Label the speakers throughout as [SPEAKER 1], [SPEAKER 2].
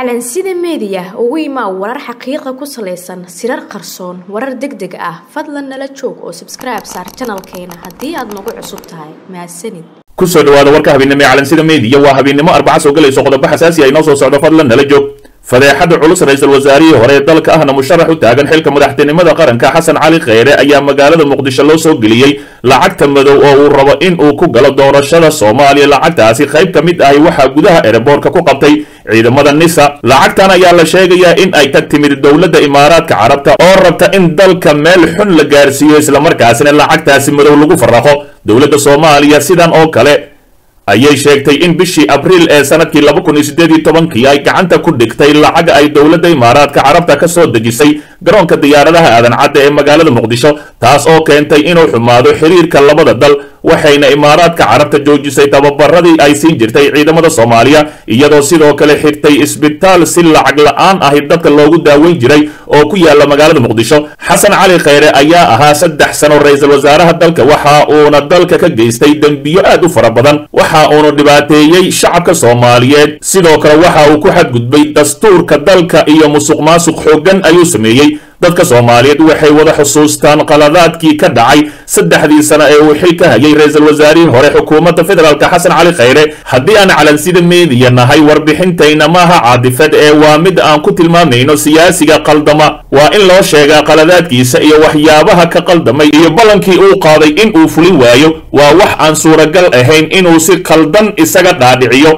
[SPEAKER 1] calansida meediya ugu imaa warar xaqiiqa ku salaysan sirar qarsoon warar deg deg ah. Fadlan nala joog oo sabskribe saar janalkeena haddii aad nagu cusub tahay. Mahadsanid
[SPEAKER 2] ku soo dhawaada warka habeennimo ee calansida meediya waa habeennimo arbaca soo galayso qodobo xasaasi ah inoo soo socdo. Fadlan nala joog. Fadeexada culus ra'iisul wasaarihii hore ee dalka ahna musharax u taagan. Xilka madaxtinimada qaranka xasan cali kheyre ayaa magaalada muqdisho loo soo geliyey lacagta madow oo uu rabo in uu ku galo doorashada soomaaliya. Lacagtaasi qayb ka mid ahi waxaa gudaha ereboorka ku qabtay ciidamada nisa lacagtan ayaa la sheegayaa in ay ka timid dowladda imaaraadka carabta oo rabta in dalka meel xun la gaarsiiyo islamarkaasina lacagtaasi madow lagu faraqo dowladda soomaaliya sidan oo kale ayay sheegtay in bishii abriil ee sannadkii laba kun iyo siddeed iyo tobankii ay gacanta ku dhigtay lacag ay dowladda imaaraadka carabta ka soo dejisay garoonka diyaaradaha aadan cadda ee magaalada muqdisho taas oo keentay inuu xumaado xiriirka labada dal waxayna imaaraadka carabta joojisay tababaradii ay siin jirtay ciidamada soomaaliya iyadoo sidoo kale xirtay isbitaal si lacag la'aan ahi dadka loogu daaweyn jiray oo ku yaalla magaalada muqdisho. Xasan cali kheyre ayaa ahaa saddex sano ra'iisul wasaaraha dalka waxa uuna dalka ka geystay dembiyo aad u fara badan waxa uunu dhibaateeyey shacabka soomaaliyeed. Sidoo kale waxa uu ku xadgudbay dastuurka dalka iyo musuq maasuq xooggan ayuu sameeyey dadka soomaaliyeed waxay wada xusuustaan qaladaadkii ka dhacay saddexdii sano ee uu xil ka hayay ra'iisul wasaarihii hore xukuumadda federaalk xasan cali kheyre. Haddii aan calansida meediya nahay warbixintayna maaha caadifad ee waa mid aan ku tilmaamayno siyaasiga qaldama. Waa in loo sheegaa qaladaadkiisa iyo waxyaabaha ka qaldamay iyo ballankii uu qaaday in uu fulin waayo. Waa wax aan suuragal ahayn inuu si qaldan isaga dhaadhiciyo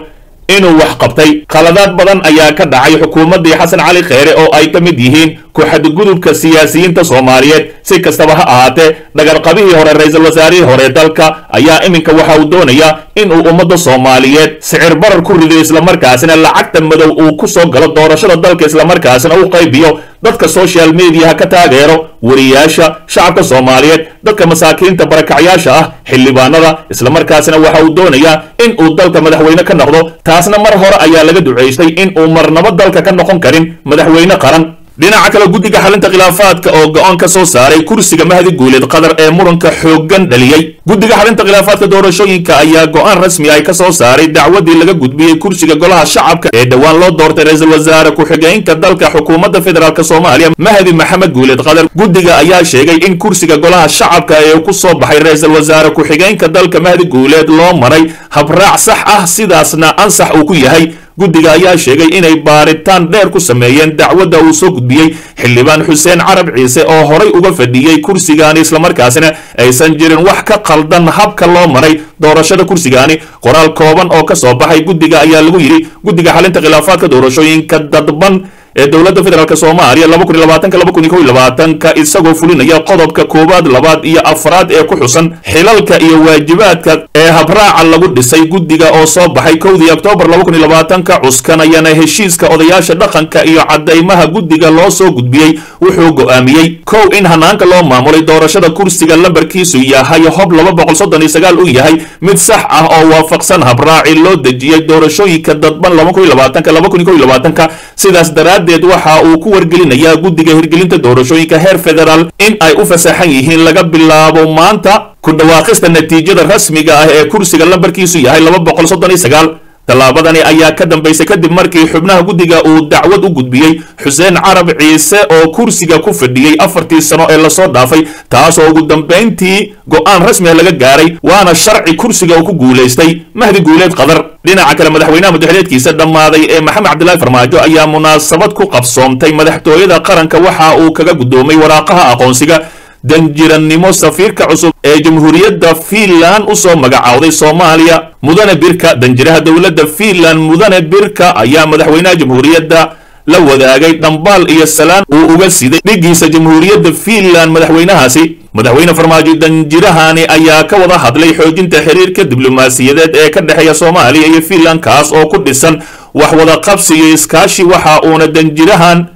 [SPEAKER 2] inuu wax qabtay. Qaladaad badan ayaa ka dhacay xukuumaddii xasan cali kheyre oo ay ka mid yihiin ku-xadgudubka siyaasiyiinta soomaaliyeed. Si kastaba ha ahaatee dhagarqabihii hore ra'iisul wasaarihii hore dalka ayaa iminka waxa uu doonayaa in uu ummadda soomaaliyeed sicir barar ku rido islamarkaasina lacagta madow uu ku soo galo doorashada dalka islamarkaasina u qaybiyo. Dadka social mediaha ka taageero wariyaasha shacabka soomaaliyeed dadka masaakiinta barakacyaasha ah xildhibaanada islamarkaasina waxa uu doonayaa in uu dalka madaxweyne ka noqdo. Taasna mar hore ayaa laga ducaystay in uu marnabo dalka ka noqon karin madaxweyne qaran dhinaca kale guddiga xalinta khilaafaadka oo go'aan ka soo saaray kursiga mahdi guuleed qatar ee muranka xooggan dhaliyey guddiga xalinta khilaafaadka doorashooyinka ayaa go'aan rasmi ay ka soo saaray dacwadii laga gudbiyey kursiga golaha shacabka ee dhowaan loo doortay ra'iisul wasaare ku-xigeenka dalka xukuumadda federaalk soomaaliya mahdi maxamed guuleed qatar guddiga ayaa sheegay in kursiga golaha shacabka ee ku soo baxay ra'iisul wasaare ku-xigeenka dalka mahdi guuleed loo maray habraac sax ah sidaasna ansax uu ku yahay guddiga ayaa sheegay inay baaritaan dheer ku sameeyeen dacwadda uu soo gudbiyey xildhibaan xuseen carab ciise oo horay uga fadhiyey kursigaani islamarkaasina aysan jirin wax ka qaldan habka loo maray doorashada kursigaani. Qoraal kooban oo ka soo baxay guddiga ayaa lagu yidhi guddiga xalinta khilaafaadka doorashooyinka dadban ee dowladda federaalk soomaaliya laba kun labaatanka laba kun kow labaatanka isagoo fulinaya qodobka koowaad labaad iyo afraad ee ku xusan xilalka iyo waajibaadka ee habraaca lagu dhisay guddiga oo soo baxay kowdii oktoobar laba kun labaatanka cuskanayana heshiiska odayaasha dhaqanka iyo caddaymaha guddiga loo soo gudbiyey wuxuu go'aamiyey. Kow in hanaanka loo maamulay doorashada kursiga lambarkiisu yahay hob laba boqol soddon iyo sagaal uu yahay mid sax ah oo waafaqsan habraaci loo dejiyey doorashooyinka dadban laba kun labaatanka laba kun kow labaatanka. Sidaas daraaddeed waxa uu ku wargelinayaa guddiga hirgelinta doorashooyinka heer federaal in ay u fasaxan yihiin laga bilaabo maanta ku dhawaaqista natiijada rasmiga ah ee kursiga lambarkiisu yahay laba boqol soddon iyo sagaal tallaabadani ayaa ka dambaysay kadib markii xubnaha guddiga uu dacwad u gudbiyey xuseen carab ciise oo kursiga ku fadhiyey afartii sano ee la soo dhaafay taasoo ugu dambayntii go'aan rasmiga laga gaaray waana sharci kursiga uu ku guulaystay mahdi guuleed qadar. Dhinaca kale madaxweynaha mudaxileedkiisa dhammaaday ee maxamed cabdilaahi farmaajo ayaa munaasabad ku qabsoomtay madaxtooyada qaranka waxa uu kaga guddoomay waraaqaha aqoonsiga danjirannimo safiirka cusub ee jamhuuriyadda fiinland u soo magacaawday soomaaliya. Mudane birka danjiraha dowladda fiinland mudane birka ayaa madaxweynaha jamhuuriyadda la wadaagay dhambaal iyo salaan uu uga siday dhigiisa jamhuuriyadda fiinland madaxweynahaasi. Madaxweyne farmaajo danjirahani ayaa ka wada hadlay xoojinta xiriirka diblomaasiyadeed ee ka dhexeeya soomaaliya iyo fiinland kaas oo ku dhisan wax wada qabsi iyo iskaashi waxa uuna danjirahan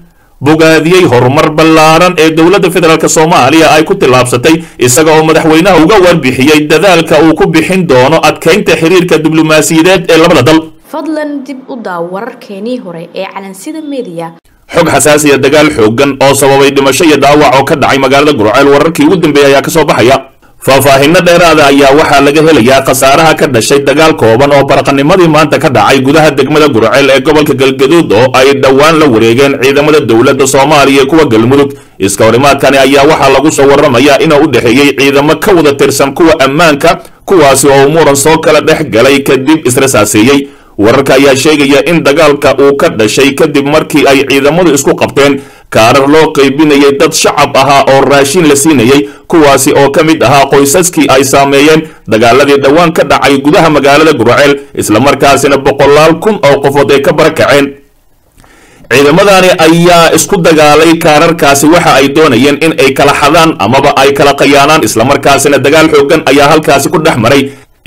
[SPEAKER 2] bogaadiyey horumar ballaaran ee dowladda federaalk soomaaliya ay ku tillaabsatay isaga oo madaxweynaha uga warbixiyey dadaalka uu ku bixin doono adkaynta xiriirka diblomaasiyadeed ee labada dal.
[SPEAKER 1] Fadlan dib u daaw wararkeenii hore ee calansida meediya
[SPEAKER 2] xog xasaasiya dagaal xooggan oo sababay dhimasho iyo dhaawac oo ka dhacay magaalada gurceel wararkii ugu dambeeyay ayaa ka soo baxaya faahfaahinno dheeraada ayaa waxaa laga helayaa khasaaraha ka dhashay dagaal kooban oo baraqanimadii maanta ka dhacay gudaha degmada gurceel ee gobolka galgaduud oo ay dhowaan la wareegeen ciidamada dowladda soomaaliya iyo kuwa galmudug. Iska horimaadkani ayaa waxaa lagu soo warramayaa inuu u dhexeeyey ciidamo ka wada tirsan kuwa ammaanka kuwaasi oo muran soo kala dhex galay kadib israsaaseeyey wararka ayaa sheegaya in dagaalka uu ka dhashay kadib markii ay ciidamadu isku qabteen kaarar loo qaybinayay dad shacab ahaa oo raashin la siinayay kuwaasi oo ka mid ahaa qoysaskii ay saameeyeen dagaaladii dhowaan ka dhacay gudaha magaalada gurceel islamarkaasina boqolaal kun oo qofood ay ka barakaceen. Ciidamadani ayaa isku dagaalay kaararkaasi waxa ay doonayeen in ay kala xadaan amaba ay kala qayaanaan islamarkaasina dagaal xoogan ayaa halkaasi ku dhex maray.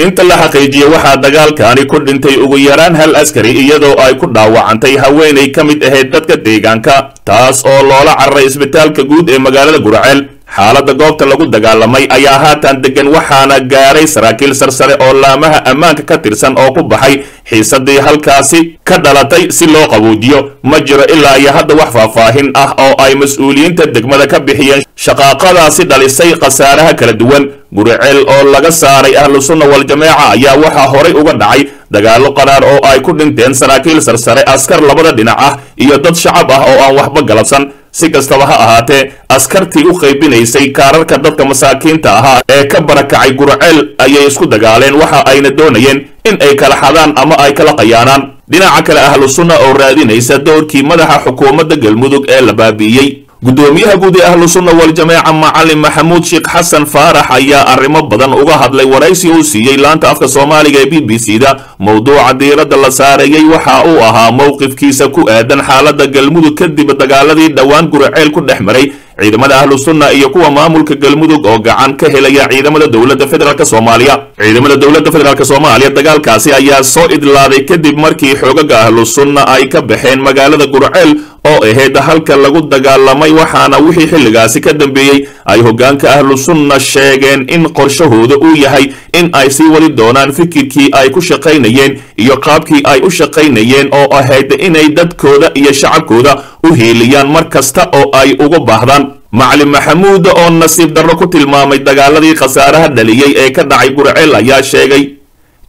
[SPEAKER 2] Inta la xaqiijiyey waxaa dagaalkaani ku dhintay ugu yaraan hal askari iyadoo ay ku dhaawacantay haweenay ka mid ahayd dadka deegaanka taas oo loola cararay isbitaalka guud ee magaalada gurceel xaaladda goobta lagu dagaalamay ayaa haatan degan waxaana gaaray saraakiil sarsare oo laamaha ammaanka ka tirsan oo ku baxay xiisadii halkaasi ka dhalatay si loo qabuujiyo ma jiro ilaa iyo hadda wax faahfaahin ah oo ay mas'uuliyiinta degmada ka bixiyeen. Shaqaaqadaasi dhalisay khasaaraha kala duwan. Guriceel oo laga saaray ahlu sunna wal-jameeca ayaa waxaa horay uga dhacay. Dagaallo qaraar oo ay ku dhinteen saraakiil sarsare askar labada dhinac ah iyo dad shacab ah oo aan waxba galabsan si kastaba ha ahaatee askartii u qaybinaysay kaararka dadka masaakiinta ahaa ee ka barakacay gurceel ayay isku dagaaleen. Waxa ayna doonayeen in ay kala xadaan ama ay kala qayaanaan. Dhinaca kale ahlu sunna oo raadinaysa doorkii madaxa xukuumadda galmudug ee la baabi'iyey guddoomiyaha guud ee ahlu sunna wal-jameeca macalin maxamuud sheekh xasan faarax ayaa arrimo badan uga hadlay waraysi uu siiyey laanta afka soomaaliga ee b b c da mowduuca diiradda la saareeyey waxa uu ahaa mowqifkiisa ku aadan xaaladda galmudug kadib dagaaladii dhowaan gurceel ku dhex maray. Ciidamada ahlu sunna iyo kuwa maamulka galmudug oo gacan ka helaya ciidamada dowladda federaalk soomaaliya. Ciidamada dowladda federaalk soomaaliya dagaalkaasi ayaa soo idlaaday kadib markii xoogaga ahlu sunna ay ka baxeen magaalada gurceel oo ahayd halka lagu dagaalamay waxaana wixii xilligaasi ka dambeeyey ay hoggaanka ahlu sunna sheegeen in qorshahooda uu yahay in ay sii wadi doonaan fikirkii ay ku shaqaynayeen iyo qaabkii ay u shaqaynayeen oo ahayd inay dadkooda iyo shacabkooda u hiiliyaan mar kasta oo ay uga baahdaan. Macalin maxamuud oo nasiib darro ku tilmaamay dagaaladii khasaaraha dhaliyey ee ka dhacay gurceel ayaa sheegay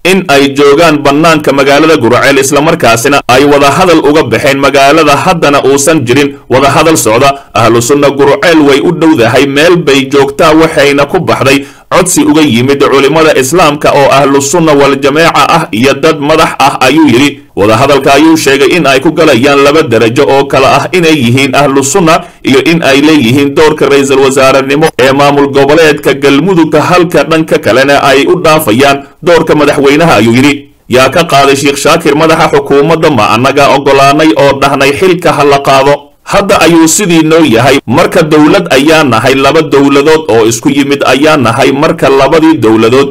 [SPEAKER 2] in ay joogaan bannaanka magaalada gurceel islamarkaasina ay wadahadal uga baxeen magaalada haddana uusan jirin wadahadal socda. Ahlu sunna gurceel way u dhowdahay meel bay joogtaa waxayna ku baxday codsi uga yimid culimmada islaamka oo ahlu sunna wal-jameeca ah iyo dad madax ah ayuu yidhi. Wadahadalka ayuu sheegay in ay ku galayaan laba derajo oo kale ah inay yihiin ahlu sunna iyo in ay leeyihiin doorka ra'iisul wasaarenimo ee maamul goboleedka galmudugka halka dhanka kalena ay u dhaafayaan doorka madaxweynaha ayuu yidhi. Yaa ka qaaday sheekh shaakir madaxa xukuumadda ma annaga oggolaanay oo dhahnay xilka ha la qaado hadda ayuu sidii noo yahay. Marka dowlad ayaa nahay laba dowladood oo isku yimid ayaa nahay marka labadii dowladood.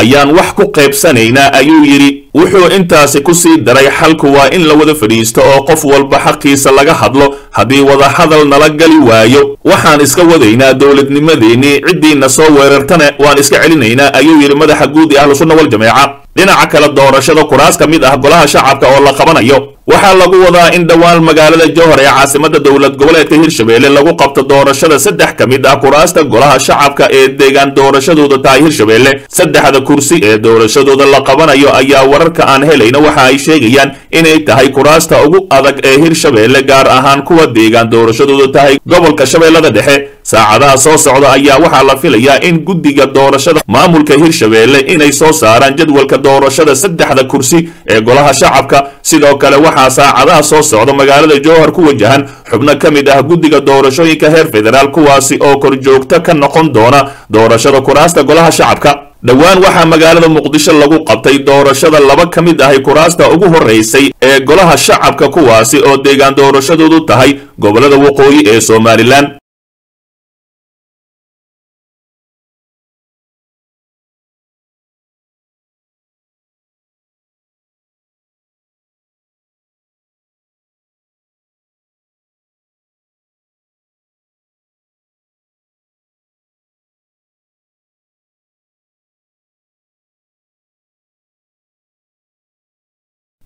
[SPEAKER 2] Ayaan wax ku qaybsanaynaa ayuu yidhi. Wuxuu intaasi ku sii daray xalku waa in la wada fadhiisto oo qof walba xaqiisa laga hadlo. Haddii wadahadal nala gali waayo waxaan iska wadaynaa dowladnimadeennii ciddiina soo weerartana waan iska celinaynaa ayuu yidhi madaxa guud ee ahlu sunna wal-jameeca dhinaca kale doorashada kuraas ka mid ah golaha shacabka oo la qabanayo waxaa lagu wadaa in dhowaan magaalada jowhar ee caasimada dowlad goboleedka hirshabelle lagu qabto doorashada saddex ka mid ah kuraasta golaha shacabka ee deegaan doorashadooda tahay hirshabelle saddexda kursi ee doorashadooda la qabanayo ayaa wararka aan helayna waxa ay sheegayaan inay tahay kuraasta ugu adag ee hirshabelle gaar ahaan kuwa deegaan doorashadooda tahay gobolka shabeellada dhexe. Saacadaha soo socda ayaa waxaa la filayaa in guddiga doorashada maamulka hirshabelle inay soo saaraan jadwalka doorashada saddexda kursi ee golaha shacabka. Sidoo kale waxaa saacadaha soo socda magaalada jowhar ku wajahan. Xubno ka mid ah guddiga doorashooyinka heer federaal kuwaasi oo korjoogto ka noqon doona doorashada kuraasta golaha shacabka. Dhowaan waxaa magaalada muqdisho lagu qabtay doorashada laba ka mid ahay kuraasta ugu horeysay ee golaha shacabka kuwaasi oo deegaan doorashadoodu tahay gobollada waqooyi ee somalilan